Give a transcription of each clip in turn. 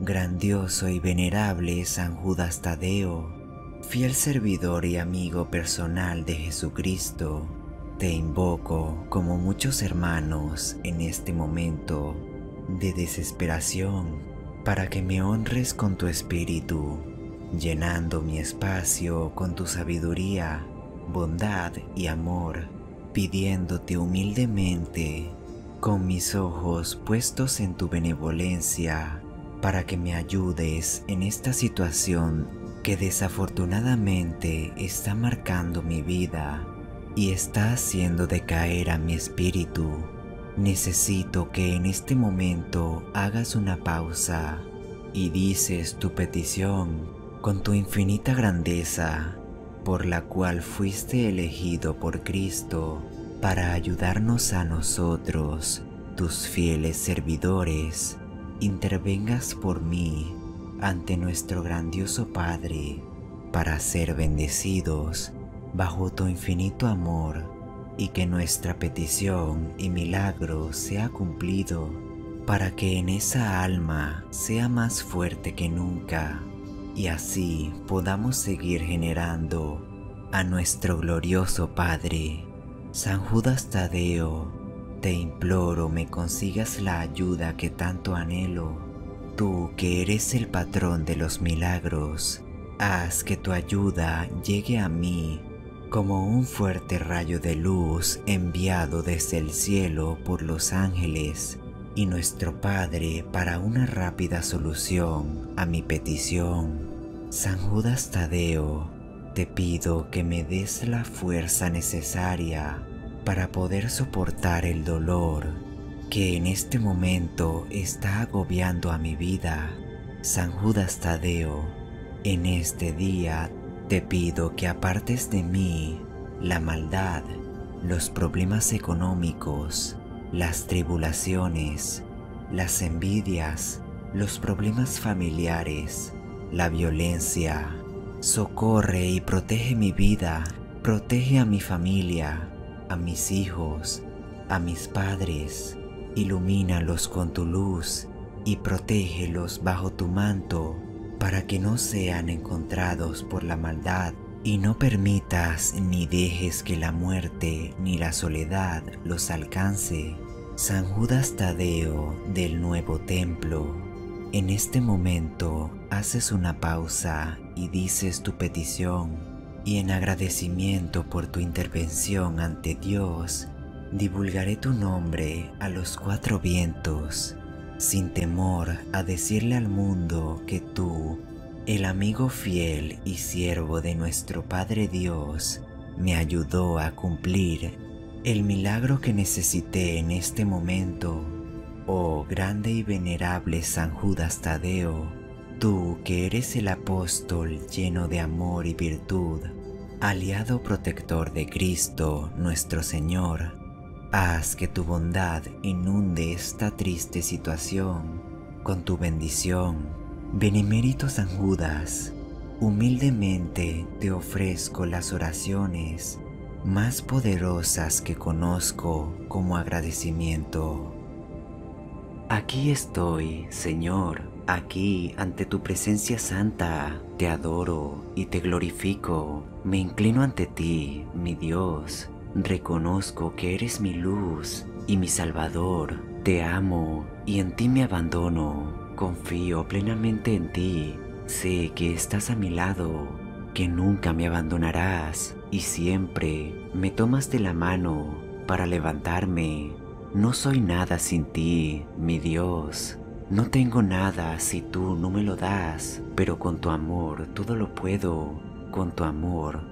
grandioso y venerable San Judas Tadeo, fiel servidor y amigo personal de Jesucristo, te invoco como muchos hermanos en este momento de desesperación para que me honres con tu espíritu, llenando mi espacio con tu sabiduría, bondad y amor, pidiéndote humildemente, con mis ojos puestos en tu benevolencia, para que me ayudes en esta situación que desafortunadamente está marcando mi vida y está haciendo decaer a mi espíritu. Necesito que en este momento hagas una pausa y dices tu petición con tu infinita grandeza, por la cual fuiste elegido por Cristo para ayudarnos a nosotros, tus fieles servidores, intervengas por mí ante nuestro grandioso Padre para ser bendecidos bajo tu infinito amor y que nuestra petición y milagro sea cumplido para que en esa alma sea más fuerte que nunca y así podamos seguir generando a nuestro glorioso Padre. San Judas Tadeo, te imploro me consigas la ayuda que tanto anhelo. Tú que eres el patrón de los milagros, haz que tu ayuda llegue a mí como un fuerte rayo de luz enviado desde el cielo por los ángeles y nuestro Padre para una rápida solución a mi petición. San Judas Tadeo, te pido que me des la fuerza necesaria para poder soportar el dolor que en este momento está agobiando a mi vida. San Judas Tadeo, en este día te pido que apartes de mí la maldad, los problemas económicos, las tribulaciones, las envidias, los problemas familiares, la violencia. Socorre y protege mi vida, protege a mi familia, a mis hijos, a mis padres. Ilumínalos con tu luz y protégelos bajo tu manto para que no sean encontrados por la maldad y no permitas ni dejes que la muerte ni la soledad los alcance. San Judas Tadeo del Nuevo Templo, en este momento haces una pausa y dices tu petición y en agradecimiento por tu intervención ante Dios, divulgaré tu nombre a los cuatro vientos sin temor a decirle al mundo que tú, el amigo fiel y siervo de nuestro Padre Dios, me ayudó a cumplir el milagro que necesité en este momento. Oh grande y venerable San Judas Tadeo, tú que eres el apóstol lleno de amor y virtud, aliado protector de Cristo nuestro Señor, Haz que tu bondad inunde esta triste situación con tu bendición. Benemérito San Judas, humildemente te ofrezco las oraciones más poderosas que conozco como agradecimiento. Aquí estoy, Señor, aquí ante tu presencia santa, te adoro y te glorifico. Me inclino ante ti, mi Dios, Reconozco que eres mi luz y mi salvador. Te amo y en ti me abandono. Confío plenamente en ti. Sé que estás a mi lado, que nunca me abandonarás y siempre me tomas de la mano para levantarme. No soy nada sin ti, mi Dios. No tengo nada si tú no me lo das, pero con tu amor todo lo puedo. Con tu amor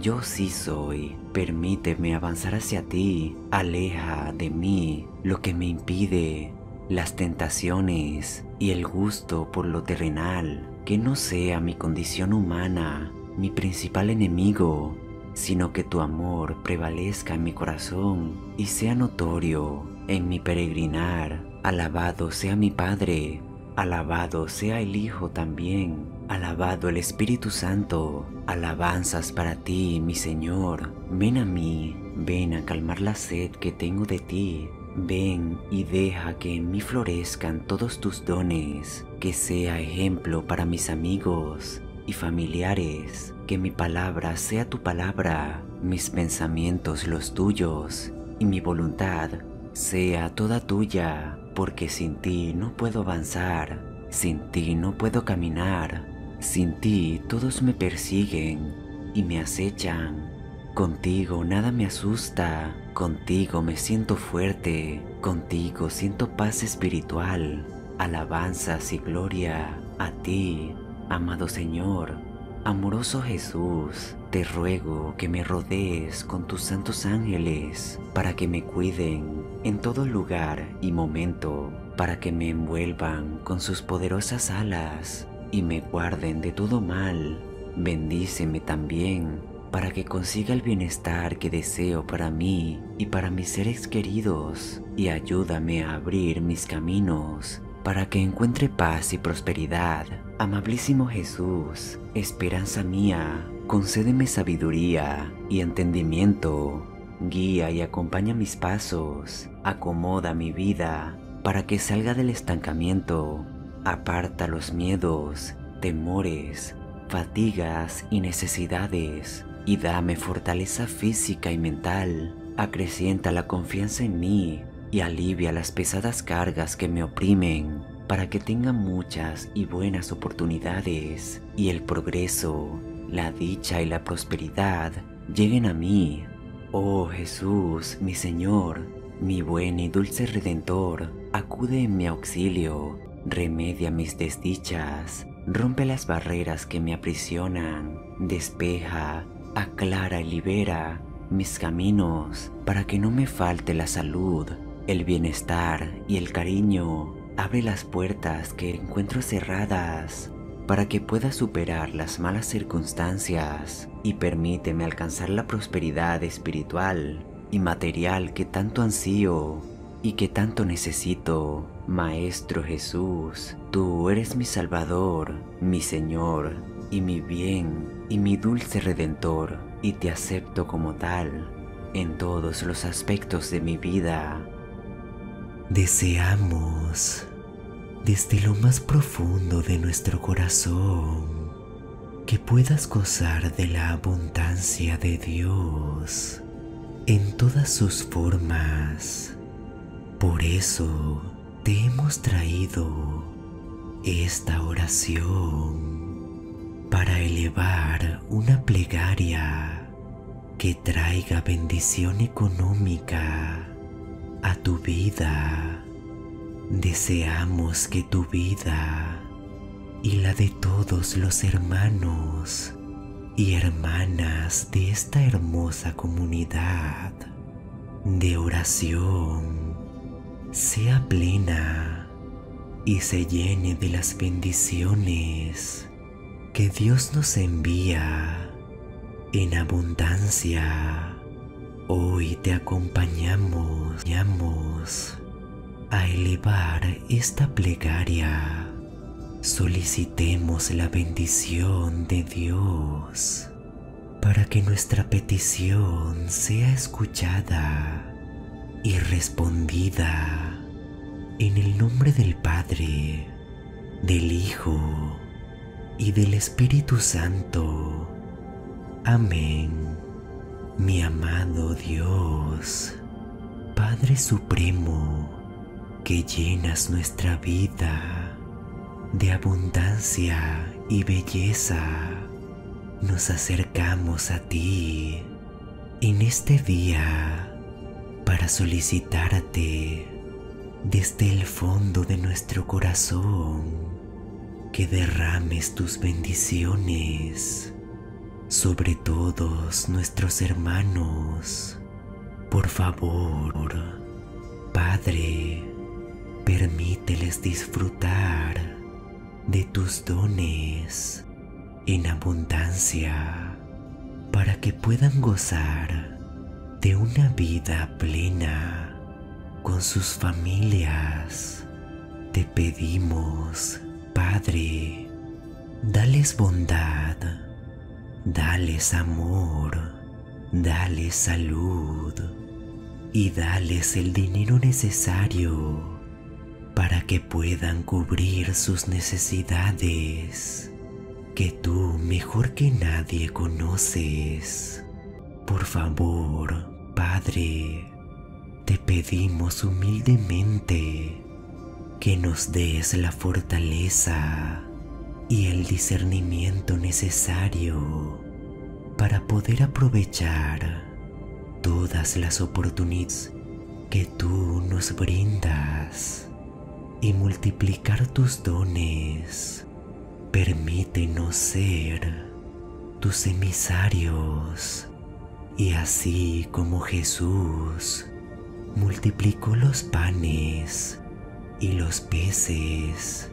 yo sí soy. Permíteme avanzar hacia ti. Aleja de mí lo que me impide, las tentaciones y el gusto por lo terrenal. Que no sea mi condición humana mi principal enemigo, sino que tu amor prevalezca en mi corazón y sea notorio en mi peregrinar. Alabado sea mi Padre, alabado sea el Hijo también Alabado el Espíritu Santo, alabanzas para ti, mi Señor. Ven a mí, ven a calmar la sed que tengo de ti. Ven y deja que en mí florezcan todos tus dones, que sea ejemplo para mis amigos y familiares, que mi palabra sea tu palabra, mis pensamientos los tuyos y mi voluntad sea toda tuya, porque sin ti no puedo avanzar, sin ti no puedo caminar, sin ti todos me persiguen y me acechan. Contigo nada me asusta, contigo me siento fuerte, contigo siento paz espiritual, alabanzas y gloria a ti, amado Señor. Amoroso Jesús, te ruego que me rodees con tus santos ángeles para que me cuiden en todo lugar y momento, para que me envuelvan con sus poderosas alas y me guarden de todo mal. Bendíceme también para que consiga el bienestar que deseo para mí y para mis seres queridos y ayúdame a abrir mis caminos para que encuentre paz y prosperidad. Amabilísimo Jesús, esperanza mía, concédeme sabiduría y entendimiento. Guía y acompaña mis pasos, acomoda mi vida para que salga del estancamiento. Aparta los miedos, temores, fatigas y necesidades y dame fortaleza física y mental. Acrecienta la confianza en mí y alivia las pesadas cargas que me oprimen para que tenga muchas y buenas oportunidades y el progreso, la dicha y la prosperidad lleguen a mí. Oh Jesús, mi Señor, mi buen y dulce Redentor, acude en mi auxilio, remedia mis desdichas, rompe las barreras que me aprisionan, despeja, aclara y libera mis caminos para que no me falte la salud, el bienestar y el cariño abre las puertas que encuentro cerradas para que pueda superar las malas circunstancias y permíteme alcanzar la prosperidad espiritual y material que tanto ansío y que tanto necesito. Maestro Jesús, tú eres mi Salvador, mi Señor y mi bien y mi dulce Redentor, y te acepto como tal en todos los aspectos de mi vida. Deseamos desde lo más profundo de nuestro corazón que puedas gozar de la abundancia de Dios en todas sus formas. Por eso te hemos traído esta oración para elevar una plegaria que traiga bendición económica a tu vida. Deseamos que tu vida y la de todos los hermanos y hermanas de esta hermosa comunidad de oración sea plena y se llene de las bendiciones que Dios nos envía en abundancia Hoy te acompañamos a elevar esta plegaria. Solicitemos la bendición de Dios para que nuestra petición sea escuchada y respondida en el nombre del Padre, del Hijo y del Espíritu Santo. Amén. Mi amado Dios, Padre Supremo, que llenas nuestra vida de abundancia y belleza, nos acercamos a ti en este día para solicitarte desde el fondo de nuestro corazón que derrames tus bendiciones sobre todos nuestros hermanos. Por favor, Padre, permíteles disfrutar de tus dones en abundancia para que puedan gozar de una vida plena con sus familias. Te pedimos, Padre, dales bondad Dales amor, dales salud y dales el dinero necesario para que puedan cubrir sus necesidades que tú mejor que nadie conoces. Por favor, Padre, te pedimos humildemente que nos des la fortaleza y el discernimiento necesario para poder aprovechar todas las oportunidades que tú nos brindas y multiplicar tus dones. Permítenos ser tus emisarios. Y así como Jesús multiplicó los panes y los peces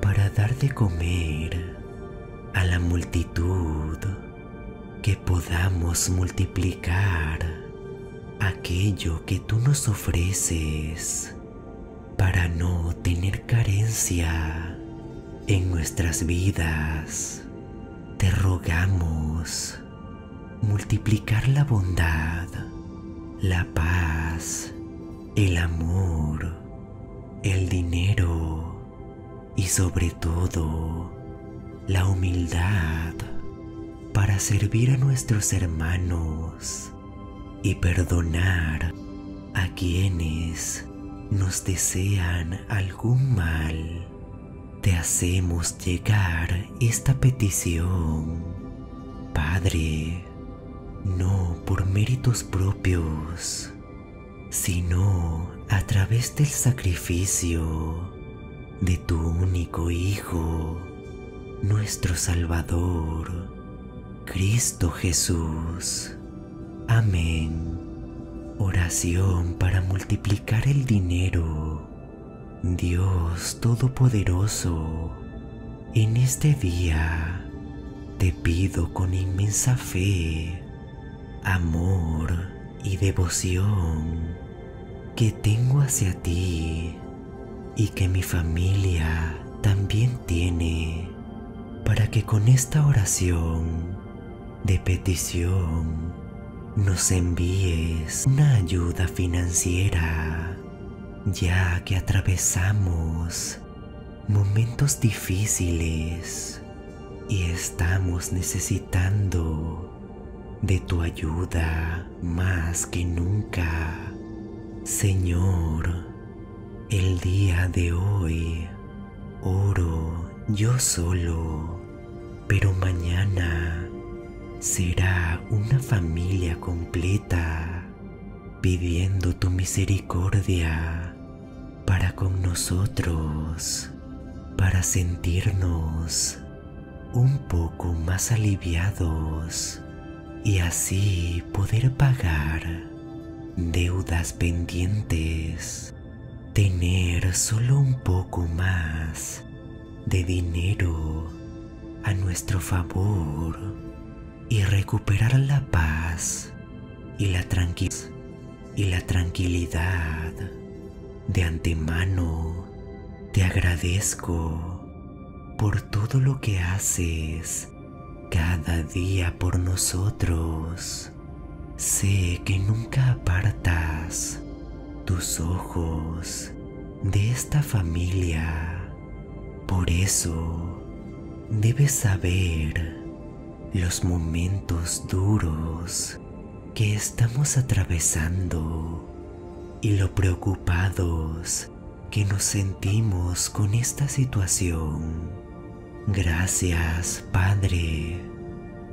para dar de comer a la multitud, que podamos multiplicar aquello que tú nos ofreces para no tener carencia en nuestras vidas. Te rogamos multiplicar la bondad, la paz, el amor, el dinero y sobre todo la humildad para servir a nuestros hermanos y perdonar a quienes nos desean algún mal. Te hacemos llegar esta petición, Padre, no por méritos propios, sino a través del sacrificio de tu único Hijo, nuestro Salvador, Cristo Jesús. Amén. Oración para multiplicar el dinero Dios Todopoderoso, en este día te pido con inmensa fe, amor y devoción que tengo hacia ti y que mi familia también tiene, para que con esta oración de petición nos envíes una ayuda financiera ya que atravesamos momentos difíciles y estamos necesitando de tu ayuda más que nunca. Señor, el día de hoy oro yo solo, pero mañana será una familia completa pidiendo tu misericordia para con nosotros, para sentirnos un poco más aliviados y así poder pagar deudas pendientes, tener solo un poco más de dinero a nuestro favor y recuperar la paz y la tranquilidad y la tranquilidad de antemano te agradezco por todo lo que haces cada día por nosotros. Sé que nunca apartas tus ojos de esta familia. Por eso debes saber los momentos duros que estamos atravesando y lo preocupados que nos sentimos con esta situación. Gracias, Padre,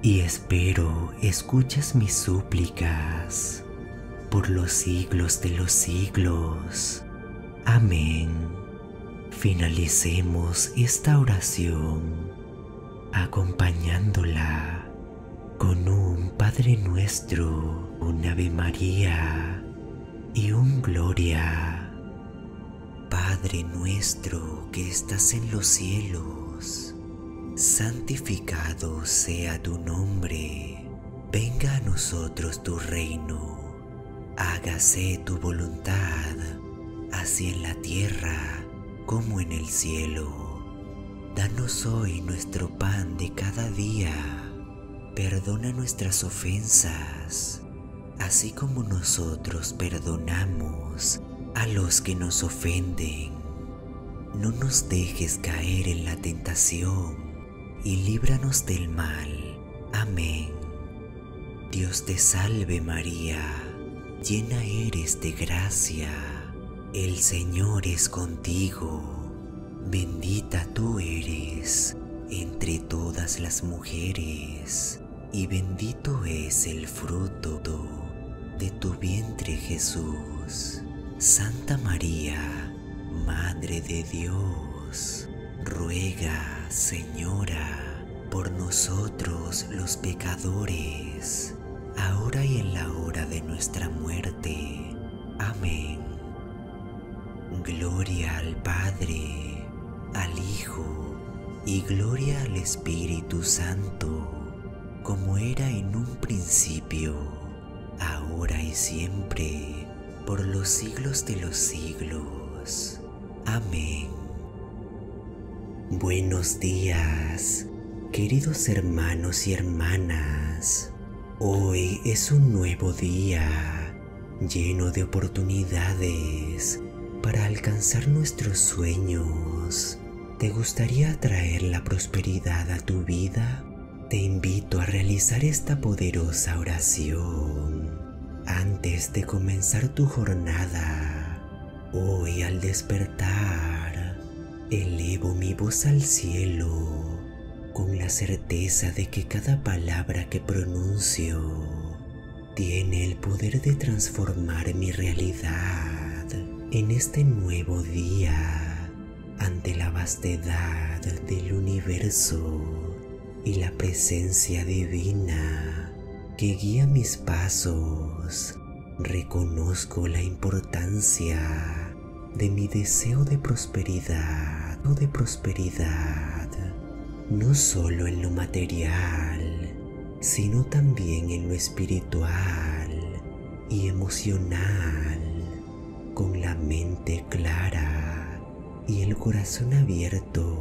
y espero escuches mis súplicas por los siglos de los siglos. Amén. Finalicemos esta oración acompañándola con un Padre nuestro, un Ave María y un Gloria. Padre nuestro que estás en los cielos, santificado sea tu nombre, venga a nosotros tu reino, hágase tu voluntad, así en la tierra como en el cielo. Danos hoy nuestro pan de cada día, perdona nuestras ofensas así como nosotros perdonamos a los que nos ofenden. No nos dejes caer en la tentación y líbranos del mal. Amén. Dios te salve María, llena eres de gracia, el Señor es contigo, bendita tú eres entre todas las mujeres y bendito es el fruto de tu vientre Jesús. Santa María, Madre de Dios, ruega, Señora, por nosotros los pecadores, ahora y en la hora de nuestra muerte. Amén. Gloria al Padre, al Hijo y gloria al Espíritu Santo, como era en un principio, ahora y siempre, por los siglos de los siglos. Amén. Buenos días, queridos hermanos y hermanas. Hoy es un nuevo día lleno de oportunidades para alcanzar nuestros sueños. ¿Te gustaría traer la prosperidad a tu vida? Te invito a realizar esta poderosa oración antes de comenzar tu jornada. Hoy al despertar, elevo mi voz al cielo con la certeza de que cada palabra que pronuncio tiene el poder de transformar mi realidad en este nuevo día ante la vastedad del universo y la presencia divina que guía mis pasos. Reconozco la importancia de mi deseo de prosperidad o de prosperidad no solo en lo material, sino también en lo espiritual y emocional, con la mente clara y el corazón abierto.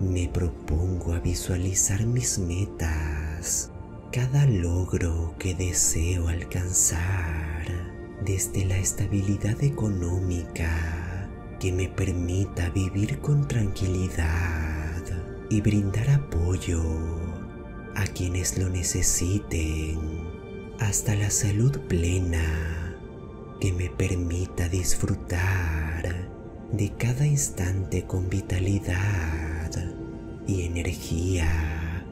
Me propongo a visualizar mis metas, cada logro que deseo alcanzar, desde la estabilidad económica que me permita vivir con tranquilidad y brindar apoyo a quienes lo necesiten hasta la salud plena que me permita disfrutar de cada instante con vitalidad y energía.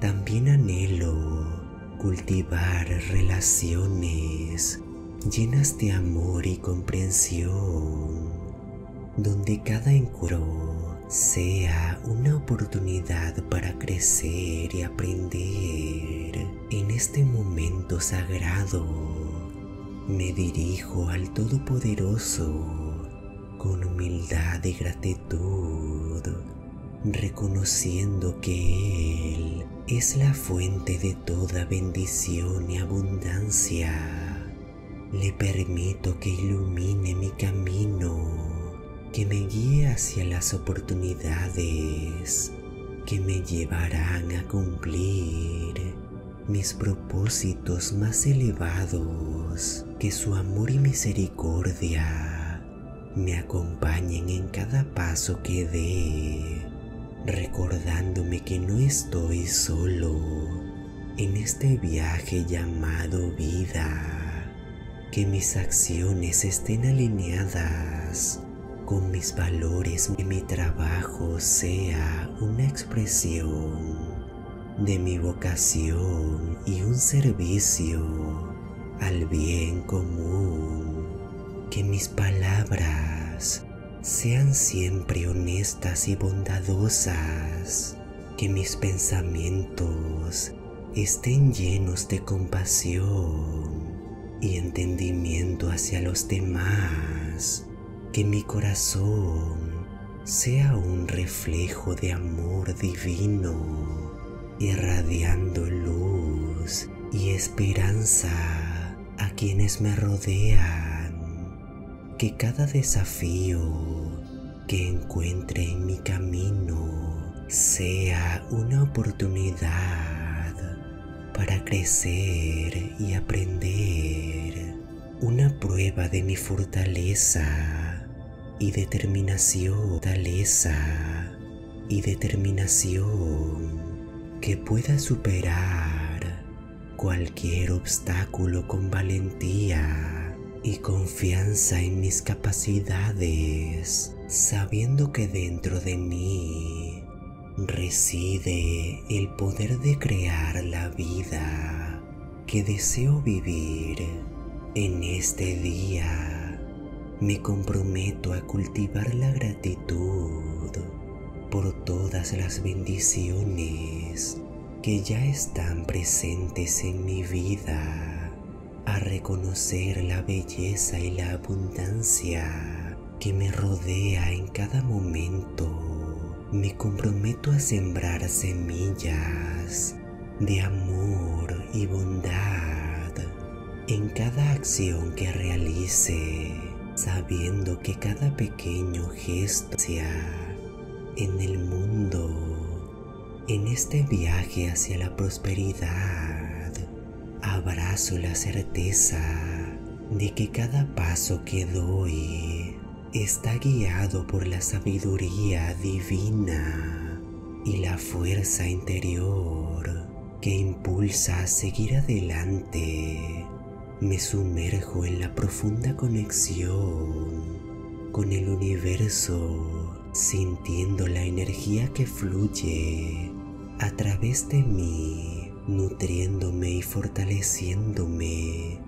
También anhelo cultivar relaciones llenas de amor y comprensión, donde cada encuentro sea una oportunidad para crecer y aprender. En este momento sagrado me dirijo al Todopoderoso con humildad y gratitud, reconociendo que Él es la fuente de toda bendición y abundancia. Le permito que ilumine mi camino que me guíe hacia las oportunidades que me llevarán a cumplir mis propósitos más elevados, que su amor y misericordia me acompañen en cada paso que dé, recordándome que no estoy solo en este viaje llamado vida, que mis acciones estén alineadas con mis valores y mi trabajo sea una expresión de mi vocación y un servicio al bien común. Que mis palabras sean siempre honestas y bondadosas. Que mis pensamientos estén llenos de compasión y entendimiento hacia los demás que mi corazón sea un reflejo de amor divino, irradiando luz y esperanza a quienes me rodean, que cada desafío que encuentre en mi camino sea una oportunidad para crecer y aprender, una prueba de mi fortaleza y determinación, fortaleza y determinación que pueda superar cualquier obstáculo con valentía y confianza en mis capacidades, sabiendo que dentro de mí reside el poder de crear la vida que deseo vivir en este día. Me comprometo a cultivar la gratitud por todas las bendiciones que ya están presentes en mi vida, a reconocer la belleza y la abundancia que me rodea en cada momento. Me comprometo a sembrar semillas de amor y bondad en cada acción que realice, sabiendo que cada pequeño gesto sea en el mundo, en este viaje hacia la prosperidad, abrazo la certeza de que cada paso que doy está guiado por la sabiduría divina y la fuerza interior que impulsa a seguir adelante. Me sumerjo en la profunda conexión con el universo sintiendo la energía que fluye a través de mí, nutriéndome y fortaleciéndome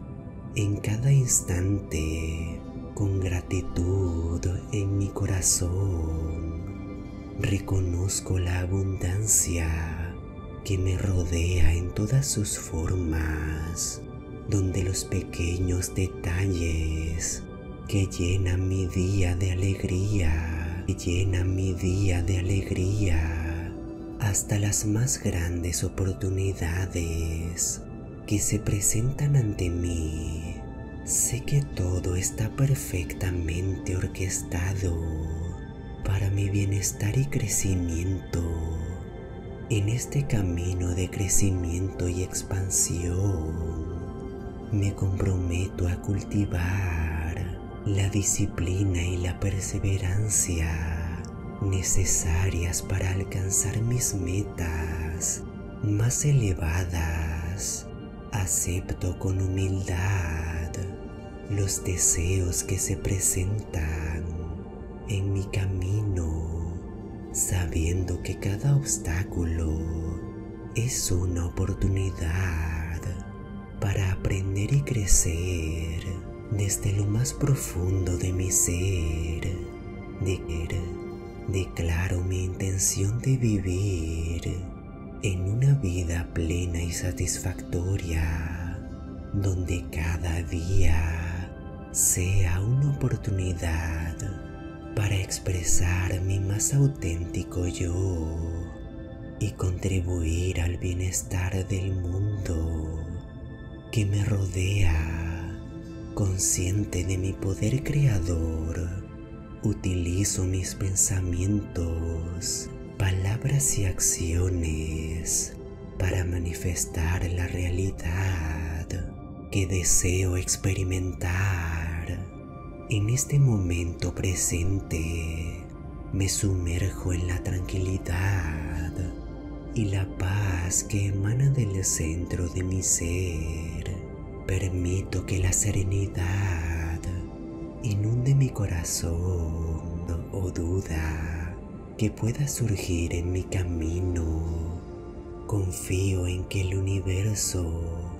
en cada instante con gratitud en mi corazón. Reconozco la abundancia que me rodea en todas sus formas, donde los pequeños detalles que llenan mi día de alegría llena mi día de alegría hasta las más grandes oportunidades que se presentan ante mí. Sé que todo está perfectamente orquestado para mi bienestar y crecimiento. En este camino de crecimiento y expansión, me comprometo a cultivar la disciplina y la perseverancia necesarias para alcanzar mis metas más elevadas. Acepto con humildad los deseos que se presentan en mi camino, sabiendo que cada obstáculo es una oportunidad para aprender y crecer desde lo más profundo de mi ser, de, declaro mi intención de vivir en una vida plena y satisfactoria, donde cada día sea una oportunidad para expresar mi más auténtico yo y contribuir al bienestar del mundo que me rodea Consciente de mi poder creador, utilizo mis pensamientos, palabras y acciones para manifestar la realidad que deseo experimentar. En este momento presente me sumerjo en la tranquilidad y la paz que emana del centro de mi ser Permito que la serenidad inunde mi corazón o duda que pueda surgir en mi camino. Confío en que el universo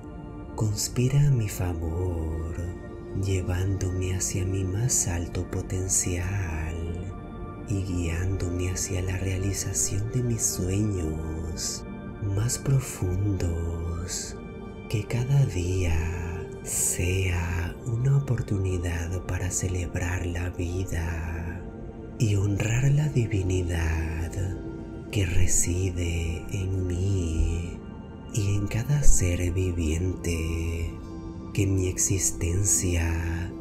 conspira a mi favor, llevándome hacia mi más alto potencial y guiándome hacia la realización de mis sueños más profundos. Que cada día sea una oportunidad para celebrar la vida y honrar la divinidad que reside en mí y en cada ser viviente, que mi existencia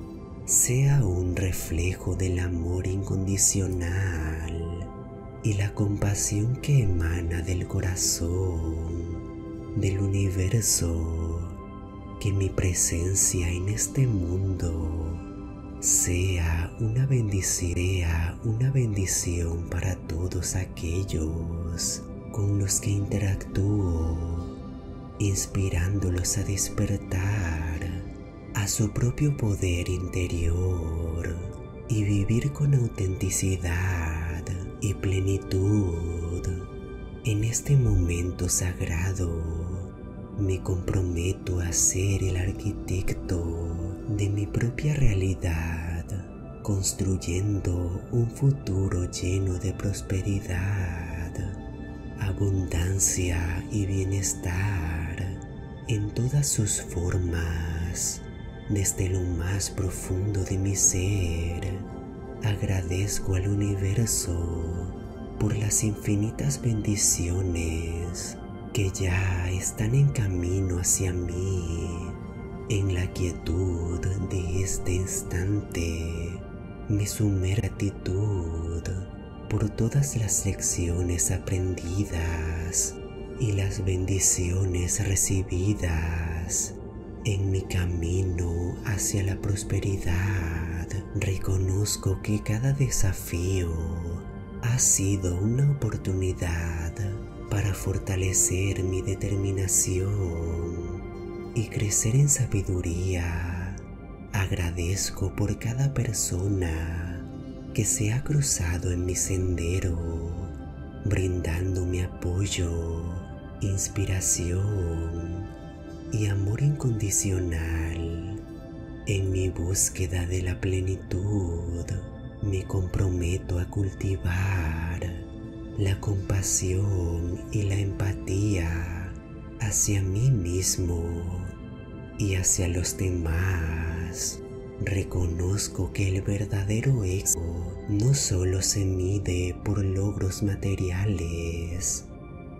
sea un reflejo del amor incondicional y la compasión que emana del corazón del universo, que mi presencia en este mundo sea una bendición, una bendición para todos aquellos con los que interactúo, inspirándolos a despertar a su propio poder interior y vivir con autenticidad y plenitud. En este momento sagrado me comprometo a ser el arquitecto de mi propia realidad, construyendo un futuro lleno de prosperidad, abundancia y bienestar en todas sus formas desde lo más profundo de mi ser, agradezco al universo por las infinitas bendiciones que ya están en camino hacia mí. En la quietud de este instante me sume gratitud por todas las lecciones aprendidas y las bendiciones recibidas en mi camino hacia la prosperidad reconozco que cada desafío ha sido una oportunidad para fortalecer mi determinación y crecer en sabiduría. Agradezco por cada persona que se ha cruzado en mi sendero, brindándome apoyo, inspiración y amor incondicional. En mi búsqueda de la plenitud me comprometo a cultivar la compasión y la empatía hacia mí mismo y hacia los demás. Reconozco que el verdadero éxito no solo se mide por logros materiales,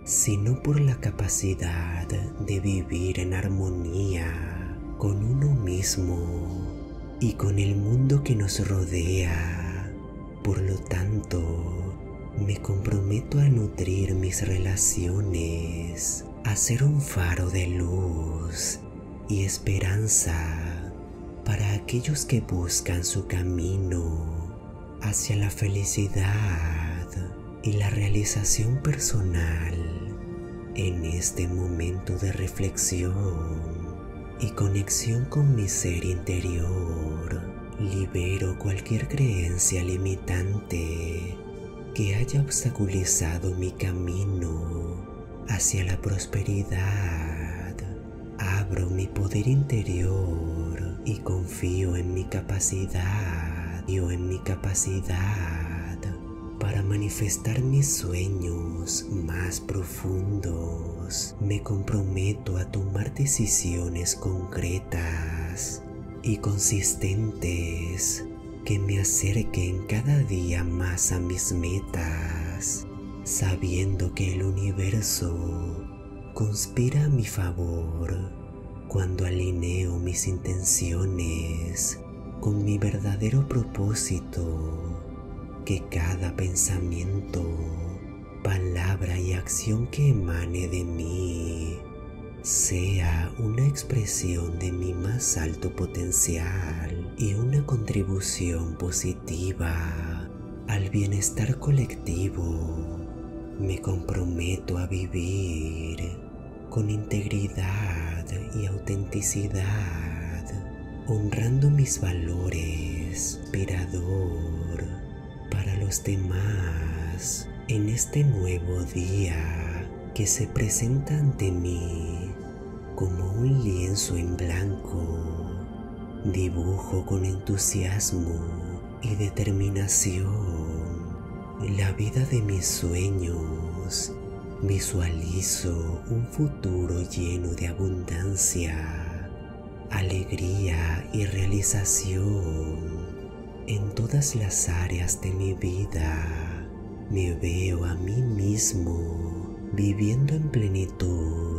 sino por la capacidad de vivir en armonía con uno mismo y con el mundo que nos rodea. Por lo tanto, me comprometo a nutrir mis relaciones, a ser un faro de luz y esperanza para aquellos que buscan su camino hacia la felicidad y la realización personal en este momento de reflexión y conexión con mi ser interior. Libero cualquier creencia limitante que haya obstaculizado mi camino hacia la prosperidad. Abro mi poder interior y confío en mi capacidad, yo en mi capacidad para manifestar mis sueños más profundos, me comprometo a tomar decisiones concretas y consistentes que me acerquen cada día más a mis metas, sabiendo que el universo conspira a mi favor cuando alineo mis intenciones con mi verdadero propósito que cada pensamiento, palabra y acción que emane de mí sea una expresión de mi más alto potencial y una contribución positiva al bienestar colectivo. Me comprometo a vivir con integridad y autenticidad, honrando mis valores, inspirador para los demás en este nuevo día que se presenta ante mí como un lienzo en blanco. Dibujo con entusiasmo y determinación la vida de mis sueños. Visualizo un futuro lleno de abundancia, alegría y realización en todas las áreas de mi vida me veo a mí mismo viviendo en plenitud,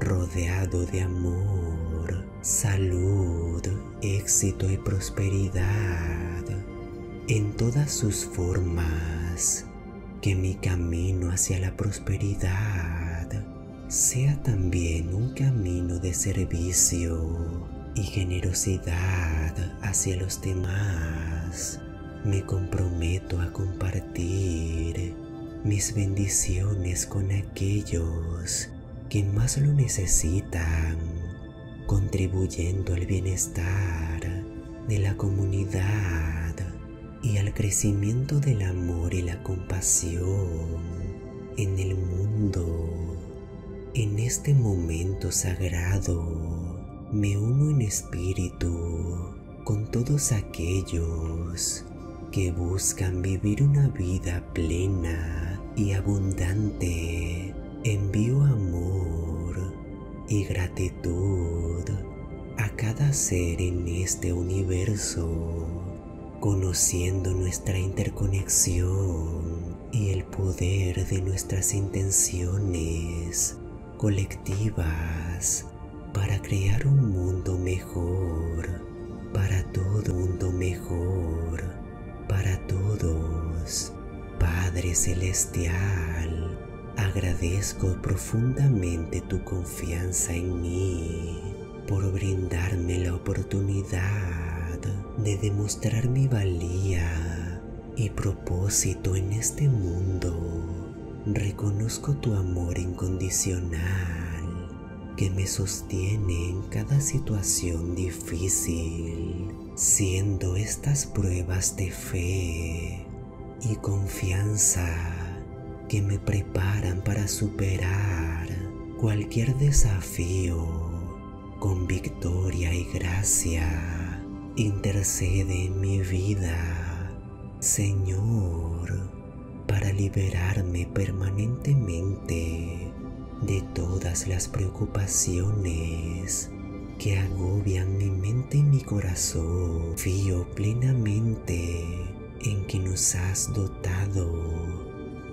rodeado de amor, salud, éxito y prosperidad en todas sus formas, que mi camino hacia la prosperidad sea también un camino de servicio y generosidad hacia los demás. Me comprometo a compartir mis bendiciones con aquellos que más lo necesitan, contribuyendo al bienestar de la comunidad y al crecimiento del amor y la compasión en el mundo. En este momento sagrado me uno en espíritu con todos aquellos que buscan vivir una vida plena y abundante. Envío amor y gratitud a cada ser en este universo, conociendo nuestra interconexión y el poder de nuestras intenciones colectivas para crear un mundo mejor, para todo mundo mejor, para todos. Padre Celestial, agradezco profundamente tu confianza en mí por brindarme la oportunidad de demostrar mi valía y propósito en este mundo. Reconozco tu amor incondicional que me sostiene en cada situación difícil, siendo estas pruebas de fe y confianza que me preparan para superar cualquier desafío con victoria y gracia. Intercede en mi vida, Señor, para liberarme permanentemente de todas las preocupaciones que agobian mi mente y mi corazón. Fío plenamente en que nos has dotado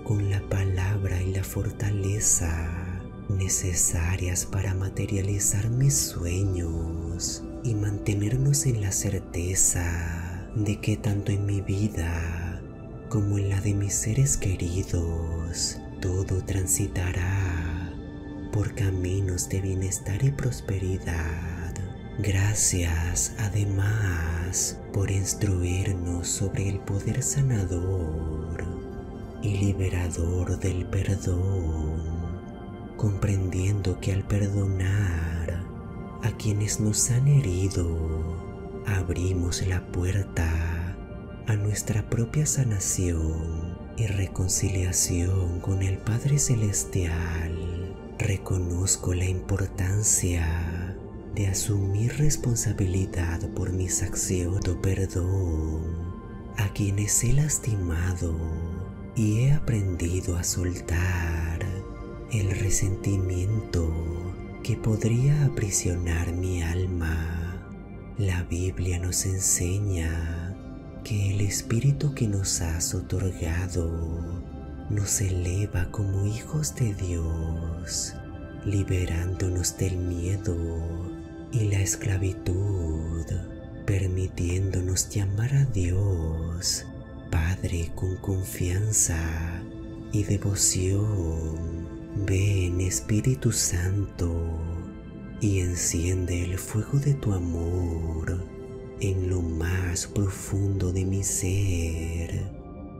con la palabra y la fortaleza necesarias para materializar mis sueños y mantenernos en la certeza de que tanto en mi vida como en la de mis seres queridos todo transitará por caminos de bienestar y prosperidad. Gracias además por instruirnos sobre el poder sanador y liberador del perdón, comprendiendo que al perdonar a quienes nos han herido, abrimos la puerta a nuestra propia sanación y reconciliación con el Padre Celestial. Reconozco la importancia de asumir responsabilidad por mis acciones. Perdón a quienes he lastimado y he aprendido a soltar el resentimiento que podría aprisionar mi alma. La Biblia nos enseña que el espíritu que nos has otorgado nos eleva como hijos de Dios, liberándonos del miedo y la esclavitud, permitiéndonos llamar a Dios Padre con confianza y devoción. Ven Espíritu Santo y enciende el fuego de tu amor en lo más profundo de mi ser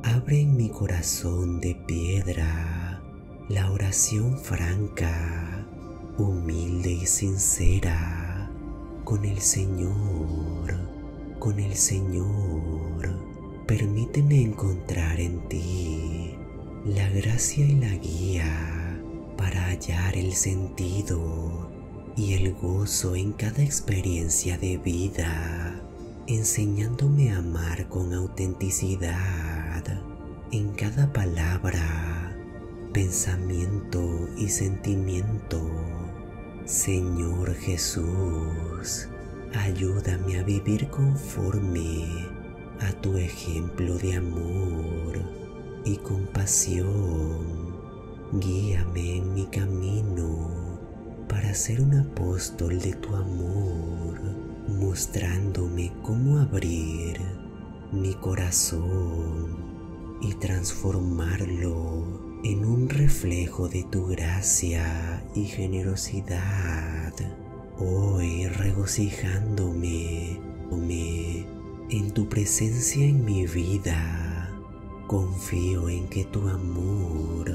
abre en mi corazón de piedra la oración franca, humilde y sincera con el Señor, con el Señor. Permíteme encontrar en ti la gracia y la guía para hallar el sentido y el gozo en cada experiencia de vida, enseñándome a amar con autenticidad en cada palabra, pensamiento y sentimiento. Señor Jesús, ayúdame a vivir conforme a tu ejemplo de amor y compasión. Guíame en mi camino para ser un apóstol de tu amor, mostrándome cómo abrir mi corazón y transformarlo en un reflejo de tu gracia y generosidad. Hoy regocijándome en tu presencia en mi vida, confío en que tu amor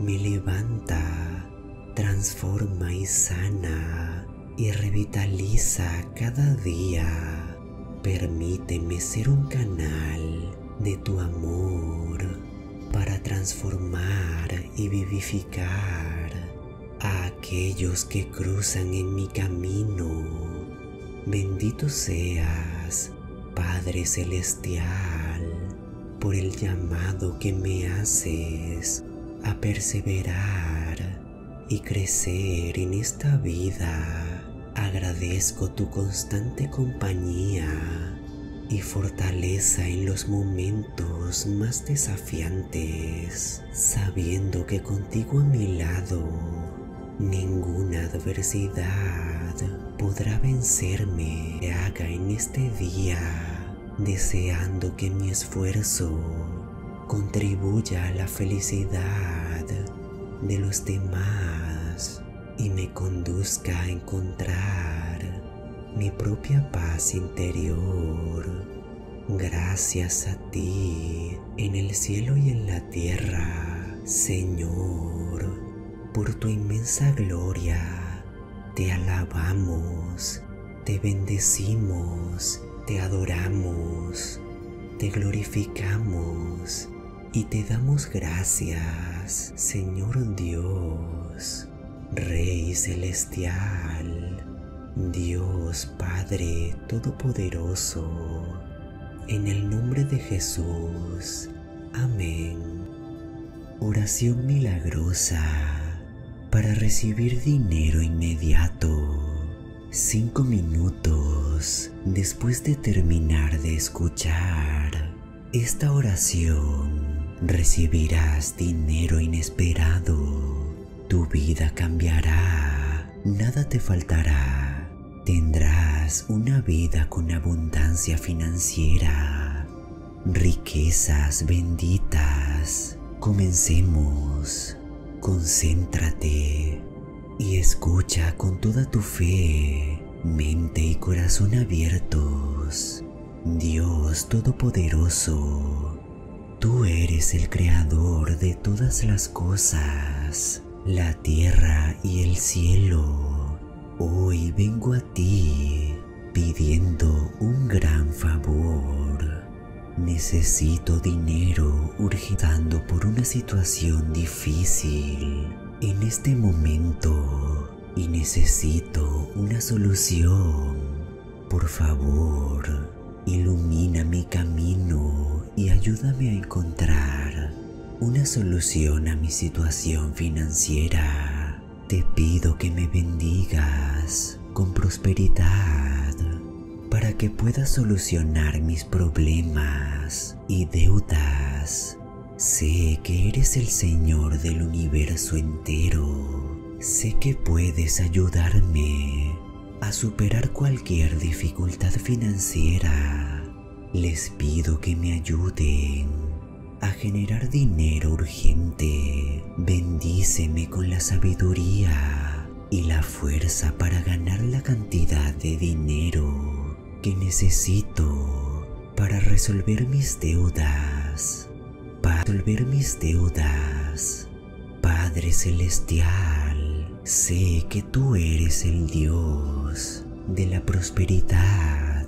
me levanta, transforma y sana y revitaliza cada día. Permíteme ser un canal de tu amor para transformar y vivificar a aquellos que cruzan en mi camino. Bendito seas, Padre Celestial, por el llamado que me haces a perseverar y crecer en esta vida. Agradezco tu constante compañía y fortaleza en los momentos más desafiantes, sabiendo que contigo a mi lado ninguna adversidad podrá vencerme. Haga en este día, deseando que mi esfuerzo contribuya a la felicidad de los demás y me conduzca a encontrar mi propia paz interior. Gracias a ti en el cielo y en la tierra, Señor, por tu inmensa gloria. Te alabamos, te bendecimos, te adoramos, te glorificamos y te damos gracias, Señor Dios, Rey Celestial Dios Padre Todopoderoso, en el nombre de Jesús. Amén. Oración milagrosa para recibir dinero inmediato. Cinco minutos después de terminar de escuchar esta oración, recibirás dinero inesperado. Tu vida cambiará, nada te faltará tendrás una vida con abundancia financiera, riquezas benditas. Comencemos, concéntrate y escucha con toda tu fe, mente y corazón abiertos. Dios Todopoderoso, tú eres el creador de todas las cosas, la tierra y el cielo Hoy vengo a ti pidiendo un gran favor. Necesito dinero urgitando por una situación difícil en este momento y necesito una solución. Por favor, ilumina mi camino y ayúdame a encontrar una solución a mi situación financiera. Te pido que me bendigas con prosperidad para que pueda solucionar mis problemas y deudas. Sé que eres el Señor del universo entero. Sé que puedes ayudarme a superar cualquier dificultad financiera. Les pido que me ayuden a generar dinero urgente. Bendíceme con la sabiduría y la fuerza para ganar la cantidad de dinero que necesito para resolver mis deudas. Para resolver mis deudas. Padre Celestial, sé que tú eres el Dios de la prosperidad.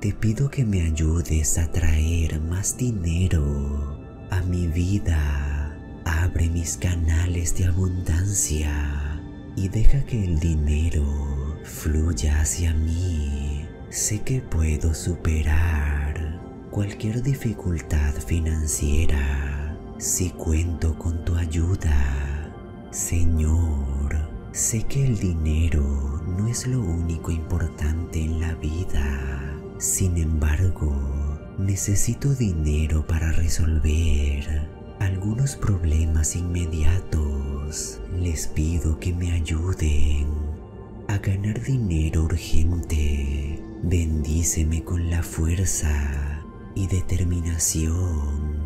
Te pido que me ayudes a traer más dinero a mi vida. Abre mis canales de abundancia y deja que el dinero fluya hacia mí. Sé que puedo superar cualquier dificultad financiera si cuento con tu ayuda. Señor, sé que el dinero no es lo único importante en la vida. Sin embargo, Necesito dinero para resolver algunos problemas inmediatos. Les pido que me ayuden a ganar dinero urgente. Bendíceme con la fuerza y determinación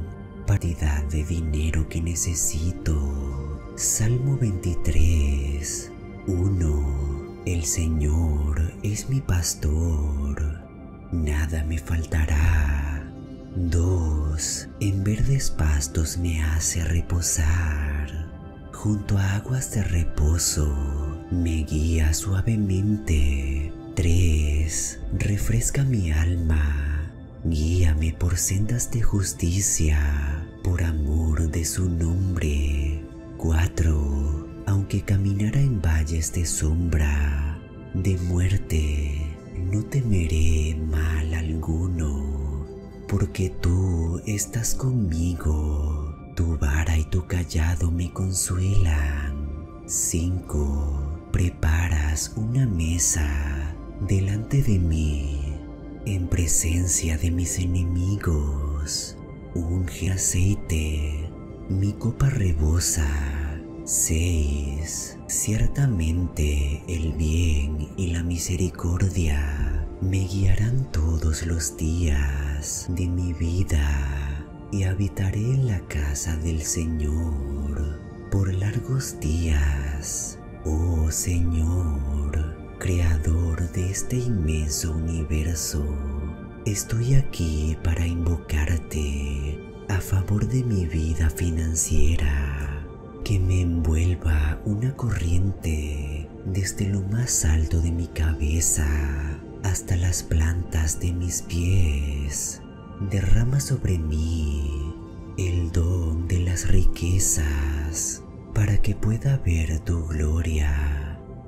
cantidad de dinero que necesito. Salmo 23, 1. El Señor es mi pastor, nada me faltará. 2. En verdes pastos me hace reposar, junto a aguas de reposo me guía suavemente. 3. Refresca mi alma, guíame por sendas de justicia, por amor de su nombre. 4. Aunque caminara en valles de sombra, de muerte, no temeré mal alguno, porque tú estás conmigo, tu vara y tu callado me consuelan. 5. Preparas una mesa delante de mí, en presencia de mis enemigos. Unge aceite, mi copa rebosa. 6. Ciertamente el bien y la misericordia me guiarán todos los días de mi vida y habitaré en la casa del Señor por largos días. Oh Señor, Creador este inmenso universo, estoy aquí para invocarte a favor de mi vida financiera. Que me envuelva una corriente desde lo más alto de mi cabeza hasta las plantas de mis pies. Derrama sobre mí el don de las riquezas para que pueda ver tu gloria